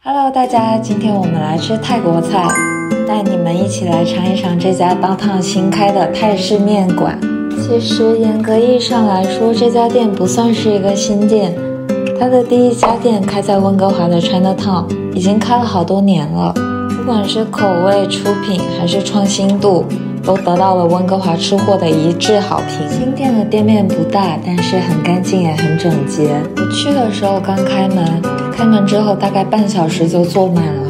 Hello，大家，今天我们来吃泰国菜，带你们一起来尝一尝这家当趟新开的泰式面馆。其实严格意义上来说，这家店不算是一个新店，它的第一家店开在温哥华的 China Town，已经开了好多年了。不管是口味、出品还是创新度。都得到了温哥华吃货的一致好评。新店的店面不大，但是很干净也很整洁。我去的时候刚开门，开门之后大概半小时就坐满了。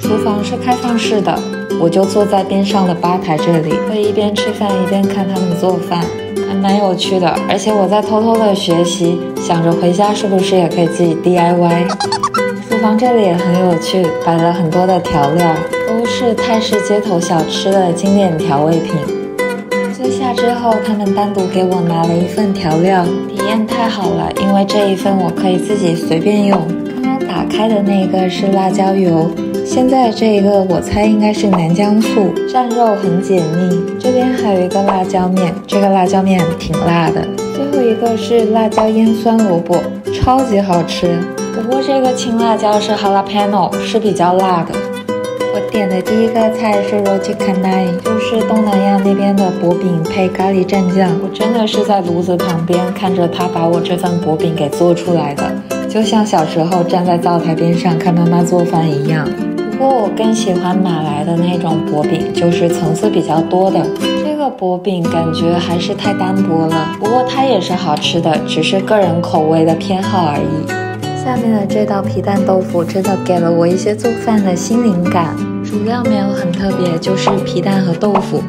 厨房是开放式的，我就坐在边上的吧台这里，可以一边吃饭一边看他们做饭，还蛮有趣的。而且我在偷偷的学习，想着回家是不是也可以自己 DIY。厨房这里也很有趣，摆了很多的调料。都是泰式街头小吃的经典调味品。坐下之后，他们单独给我拿了一份调料，体验太好了，因为这一份我可以自己随便用。刚刚打开的那个是辣椒油，现在这一个我猜应该是南姜醋，蘸肉很解腻。这边还有一个辣椒面，这个辣椒面挺辣的。最后一个是辣椒腌酸萝卜，超级好吃。不过这个青辣椒是 jalapeno，是比较辣的。我点的第一个菜是 roti canai，就是东南亚那边的薄饼配咖喱蘸酱。我真的是在炉子旁边看着他把我这份薄饼给做出来的，就像小时候站在灶台边上看妈妈做饭一样。不过我更喜欢马来的那种薄饼，就是层次比较多的。这个薄饼感觉还是太单薄了，不过它也是好吃的，只是个人口味的偏好而已。下面的这道皮蛋豆腐真的给了我一些做饭的新灵感。主料没有很特别，就是皮蛋和豆腐。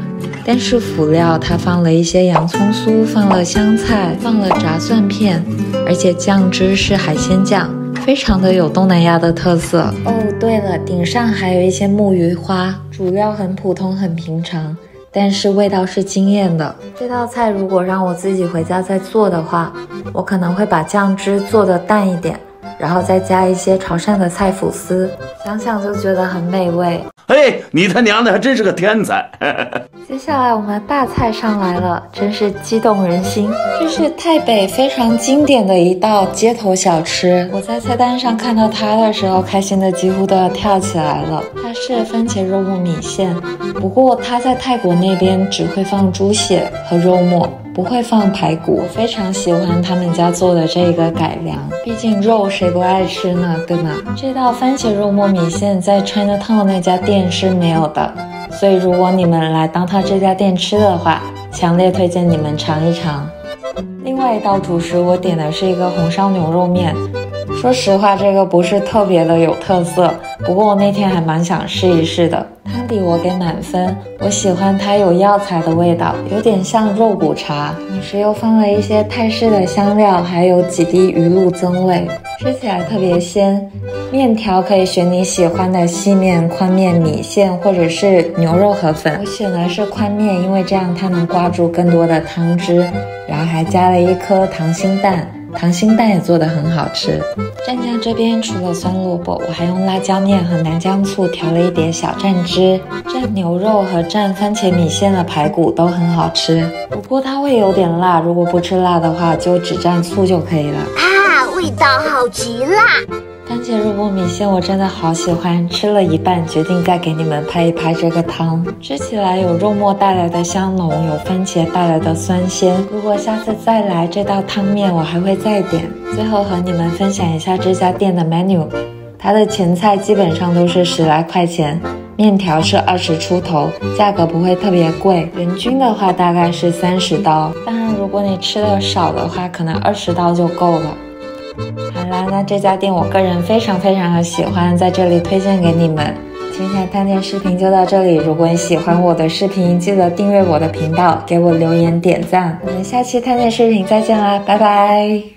但是辅料它放了一些洋葱酥，放了香菜，放了炸蒜片，而且酱汁是海鲜酱，非常的有东南亚的特色。哦，对了，顶上还有一些木鱼花。主料很普通，很平常，但是味道是惊艳的。这道菜如果让我自己回家再做的话，我可能会把酱汁做的淡一点。然后再加一些潮汕的菜脯丝，想想就觉得很美味。哎，你他娘的还真是个天才！接下来我们大菜上来了，真是激动人心。这是台北非常经典的一道街头小吃，我在菜单上看到它的时候，开心的几乎都要跳起来了。它是番茄肉末米线，不过它在泰国那边只会放猪血和肉末。不会放排骨，非常喜欢他们家做的这个改良，毕竟肉谁不爱吃呢，对吗？这道番茄肉末米线在 China Town 那家店是没有的，所以如果你们来当他这家店吃的话，强烈推荐你们尝一尝。另外一道主食我点的是一个红烧牛肉面，说实话这个不是特别的有特色，不过我那天还蛮想试一试的。汤底我给满分，我喜欢它有药材的味道，有点像肉骨茶，同时又放了一些泰式的香料，还有几滴鱼露增味，吃起来特别鲜。面条可以选你喜欢的细面、宽面、米线或者是牛肉河粉，我选的是宽面，因为这样它能刮住更多的汤汁，然后还加了一颗溏心蛋。溏心蛋也做的很好吃。蘸酱这边除了酸萝卜，我还用辣椒面和南姜醋调了一点小蘸汁。蘸牛肉和蘸番茄米线的排骨都很好吃，不过它会有点辣，如果不吃辣的话，就只蘸醋就可以了。啊，味道好极辣！番茄肉末米线我真的好喜欢，吃了一半，决定再给你们拍一拍这个汤。吃起来有肉末带来的香浓，有番茄带来的酸鲜。如果下次再来这道汤面，我还会再点。最后和你们分享一下这家店的 menu，它的前菜基本上都是十来块钱，面条是二十出头，价格不会特别贵。人均的话大概是三十刀，当然如果你吃的少的话，可能二十刀就够了。好啦，那这家店我个人非常非常的喜欢，在这里推荐给你们。今天探店视频就到这里，如果你喜欢我的视频，记得订阅我的频道，给我留言点赞。我们下期探店视频再见啦，拜拜。